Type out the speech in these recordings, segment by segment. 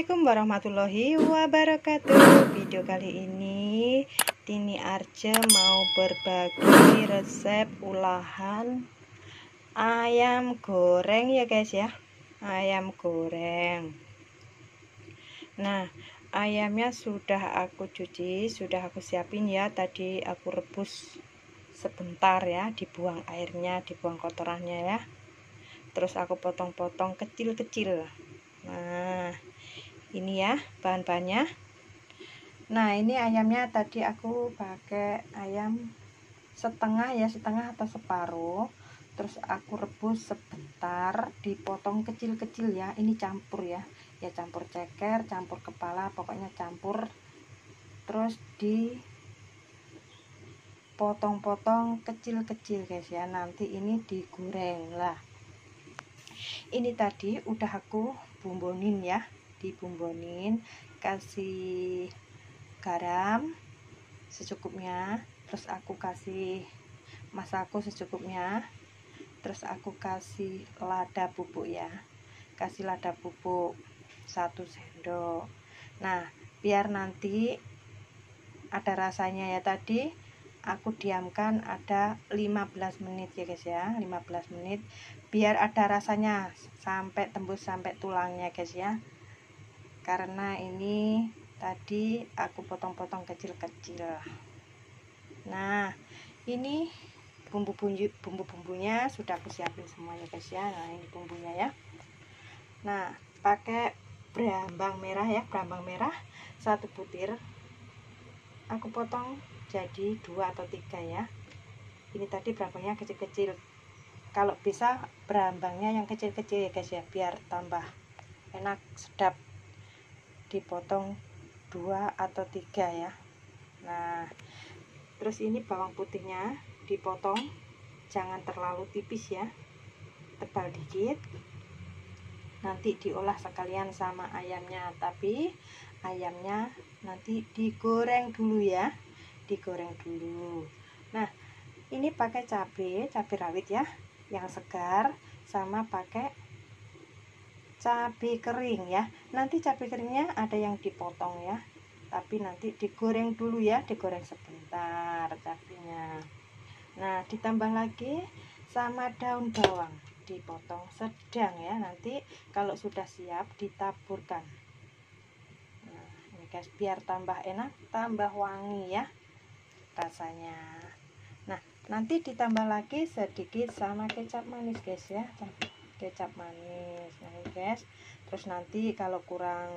Assalamualaikum warahmatullahi wabarakatuh. Video kali ini Tini Arja mau berbagi resep ulahan Ayam goreng ya guys ya. Ayam goreng. Nah ayamnya sudah aku cuci Sudah aku siapin ya. Tadi aku rebus sebentar ya Dibuang airnya Dibuang kotorannya ya. Terus aku potong-potong kecil-kecil. Nah, ini ya bahan-bahannya. Nah, ini ayamnya tadi aku pakai ayam setengah ya, setengah atau separuh. Terus aku rebus sebentar, dipotong kecil-kecil ya. Ini campur ya. Ya campur ceker, campur kepala, pokoknya campur. Terus di potong-potong kecil-kecil guys ya. Nanti ini digoreng lah. Ini tadi udah aku bumbunin ya dibumbunin kasih garam secukupnya terus aku kasih masako secukupnya terus aku kasih lada bubuk ya. Kasih lada bubuk satu sendok. Nah biar nanti ada rasanya ya tadi aku diamkan ada 15 menit ya guys ya 15 menit. Biar ada rasanya sampai tembus sampai tulangnya guys ya karena ini tadi aku potong-potong kecil-kecil. Nah ini bumbu-bumbu bumbu-bumbunya sudah aku siapin semuanya guys ya. Nah ini bumbunya ya. Nah pakai berambang merah ya berambang merah satu butir. Aku potong jadi dua atau tiga ya. Ini tadi berambangnya kecil-kecil. Kalau bisa berambangnya yang kecil-kecil ya guys ya biar tambah enak sedap dipotong dua atau tiga ya. Nah terus ini bawang putihnya dipotong. Jangan terlalu tipis ya. Tebal dikit. Nanti diolah sekalian sama ayamnya. Tapi ayamnya nanti digoreng dulu ya. Digoreng dulu. Nah ini pakai cabai cabai rawit ya. Yang segar sama pakai cabai kering ya. Nanti cabai keringnya ada yang dipotong ya. Tapi nanti digoreng dulu ya digoreng sebentar cabenya nah ditambah lagi sama daun bawang dipotong sedang ya. Nanti kalau sudah siap ditaburkan. Nah ini guys biar tambah enak tambah wangi ya rasanya. Nanti ditambah lagi sedikit sama kecap manis guys ya kecap manis nah guys terus nanti kalau kurang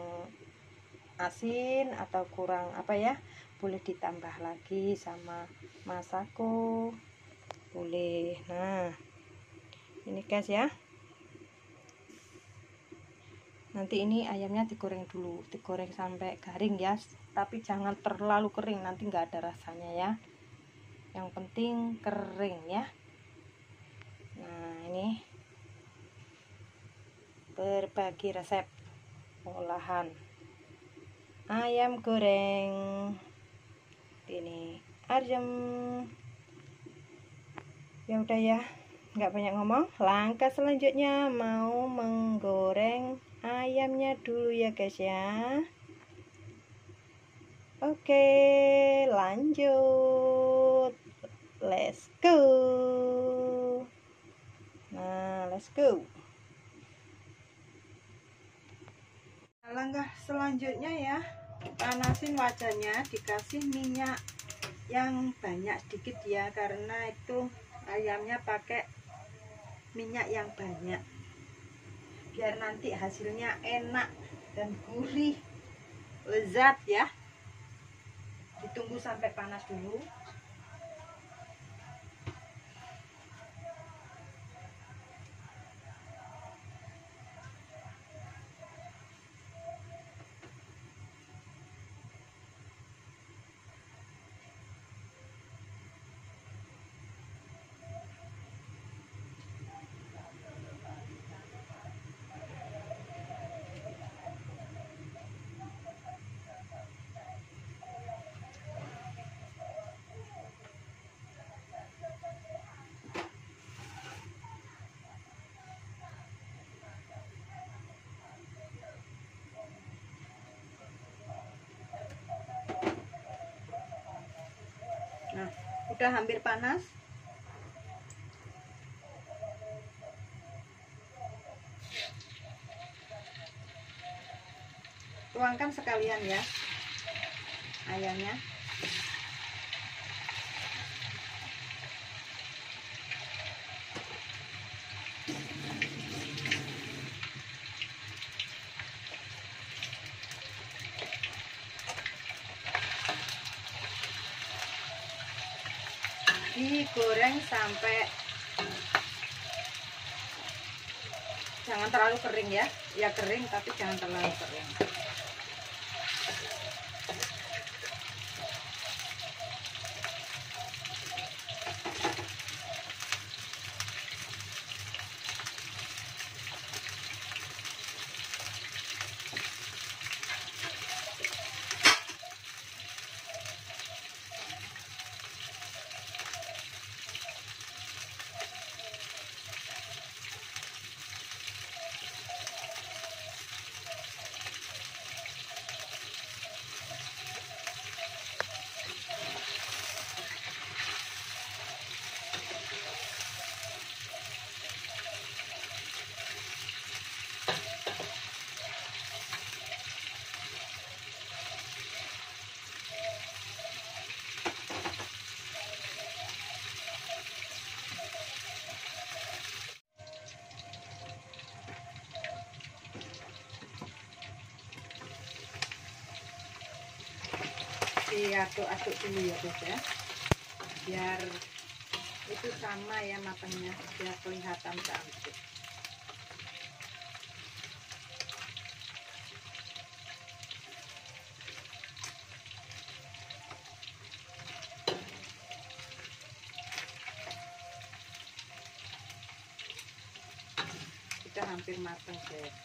asin atau kurang apa ya boleh ditambah lagi sama masako. Boleh. Nah ini guys ya. Nanti ini ayamnya digoreng dulu digoreng sampai garing ya. Tapi jangan terlalu kering nanti nggak ada rasanya ya. Yang penting kering ya. Nah ini berbagi resep olahan. Ayam goreng. Ini arjem. Ya udah ya nggak banyak ngomong. Langkah selanjutnya mau menggoreng ayamnya dulu ya guys ya. Oke lanjut. Let's go. Nah let's go langkah selanjutnya ya panasin wajahnya dikasih minyak yang banyak sedikit ya karena itu ayamnya pakai minyak yang banyak. Biar nanti hasilnya enak dan gurih lezat ya. Ditunggu sampai panas dulu udah hampir panas. Tuangkan sekalian ya ayamnya digoreng sampai jangan terlalu kering ya. Ya kering tapi jangan terlalu kering diaduk-aduk dulu ya guys ya. Biar itu sama ya matangnya biar kelihatan cantik. Sudah hampir matang guys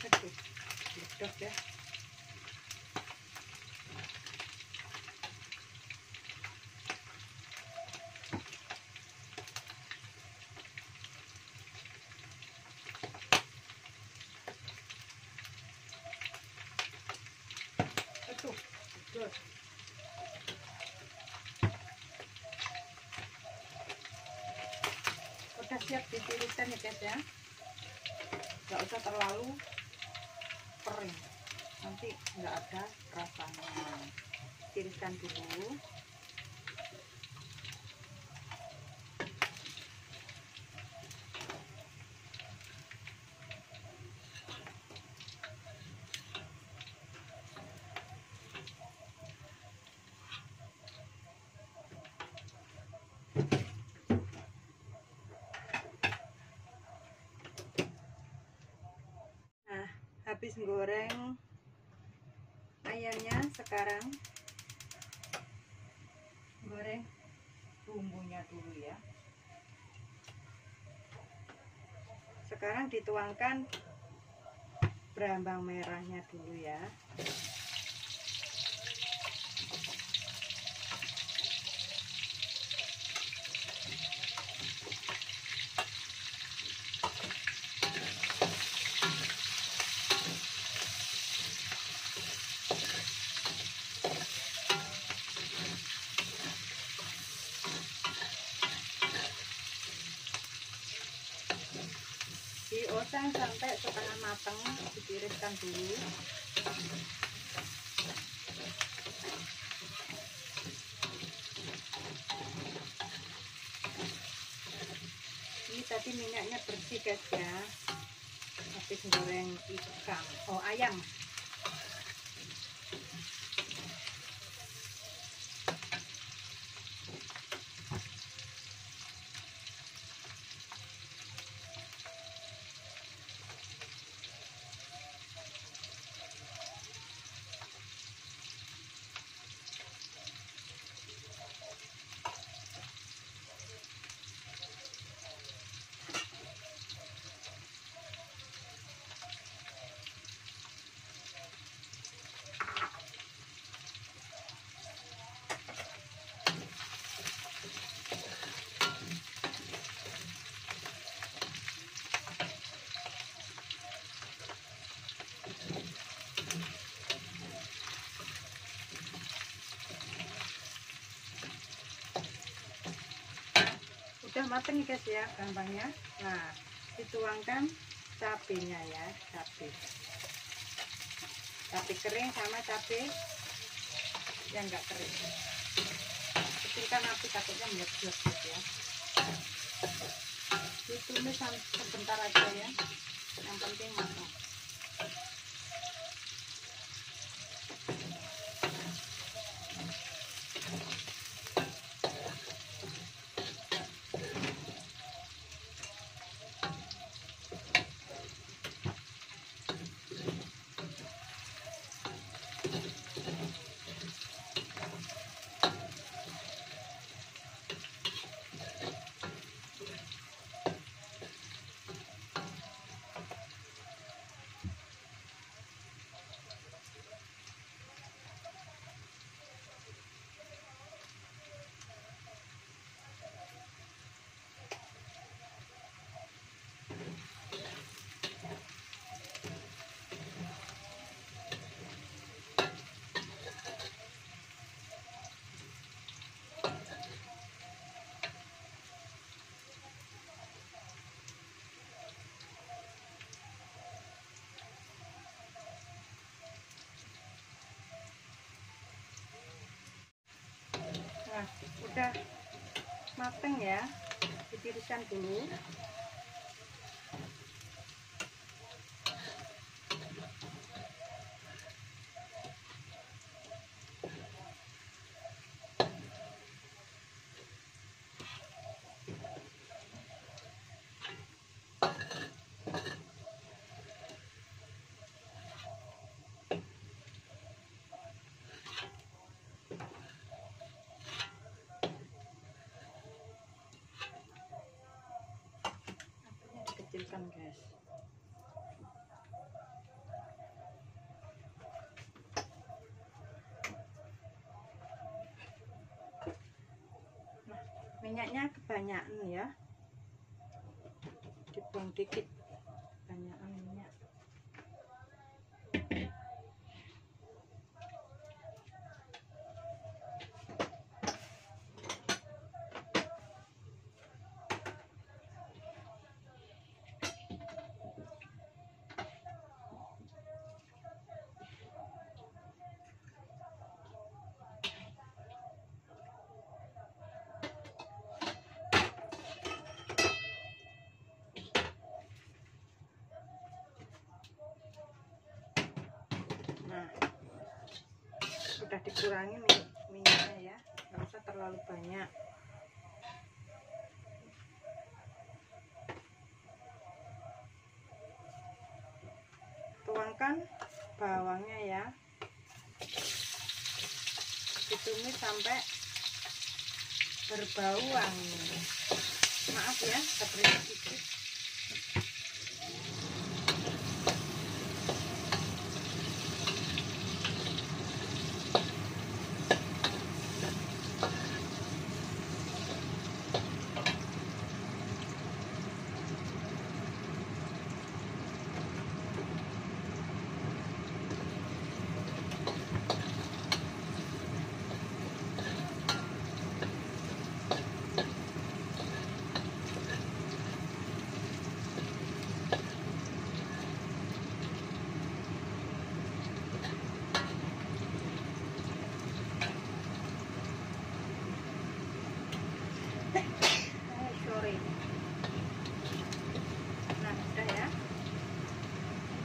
Aduh, sedap ya. Udah siap ditiriskan ya guys ya. Nggak usah terlalu kering. Nanti nggak ada rasanya. Tiriskan dulu Nah, habis goreng ayamnya sekarang goreng bumbunya dulu ya. Sekarang dituangkan berambang merahnya dulu ya. Dioseng sampai setengah matang ditiriskan dulu. Ini tadi minyaknya bersih guys ya. Habis goreng ikan. Oh ayam mateng ya guys ya gampangnya. Nah dituangkan cabenya ya cabai cabai kering sama cabai yang enggak kering. Kecilkan api takutnya meledak gitu ya. Ditumis sebentar aja ya. Yang penting matang udah mateng ya ditiriskan dulu dikecilkan guys. Nah minyaknya kebanyakan ya. Dibuang dikit kebanyakan minyak nah sudah dikurangi mi- minyaknya ya. Nggak usah terlalu banyak. Tuangkan bawangnya ya. Ditumis sampai berbau wangi. Maaf ya seperti sedikit Oh, sorry. Nah, udah ya.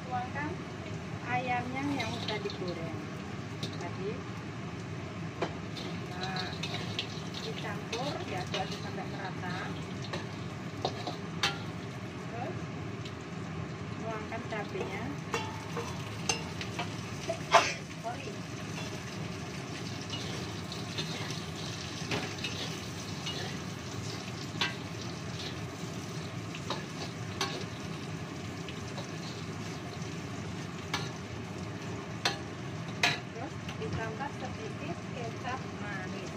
Tuangkan ayamnya yang udah digoreng tadi. Nah, dicampur diaduk-aduk sampai merata. Terus tuangkan cabenya. Sorry. terus ditambah sedikit kecap manis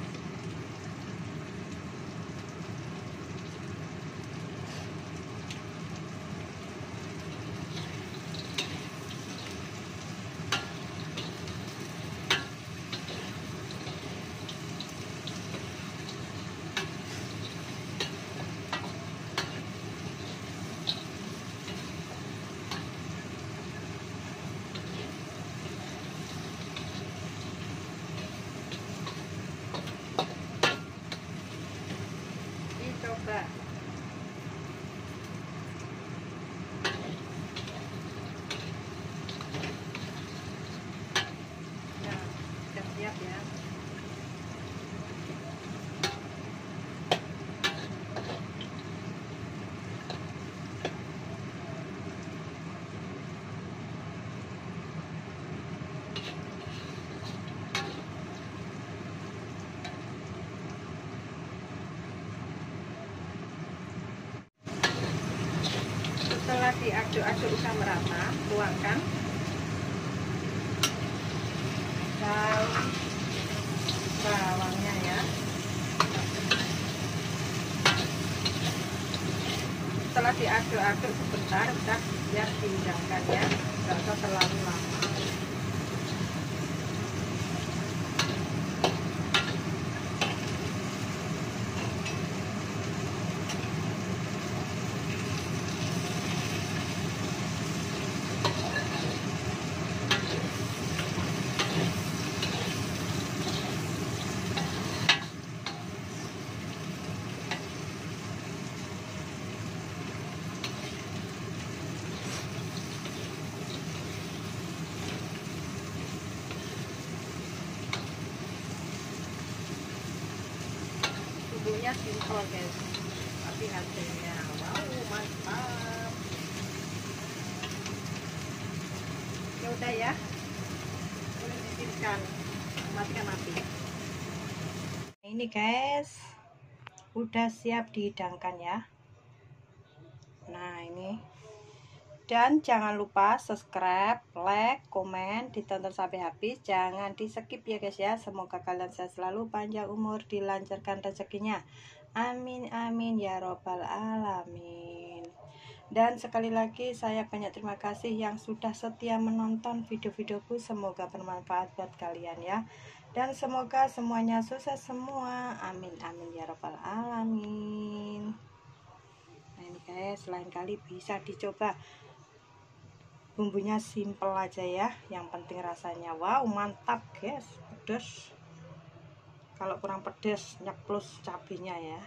setelah diaduk-aduk udah merata tuangkan. Daun bawangnya ya. Setelah diaduk-aduk sebentar udah biar dihidangkan ya. Nggak usah terlalu lama simpel guys tapi hasilnya wow mantap ya udah ya boleh matikan mati nah, ini guys udah siap dihidangkan ya nah ini dan jangan lupa subscribe, like, komen, ditonton sampai habis. Jangan di skip ya guys ya. Semoga kalian sehat selalu, panjang umur, dilancarkan rezekinya. Amin amin ya robbal alamin. Dan sekali lagi saya banyak terima kasih yang sudah setia menonton video-videoku. Semoga bermanfaat buat kalian ya. Dan semoga semuanya sukses semua. Amin amin ya robbal alamin. Nah ini guys, lain kali bisa dicoba bumbunya simple aja ya yang penting rasanya wow mantap guys pedas kalau kurang pedas nyeplus cabenya ya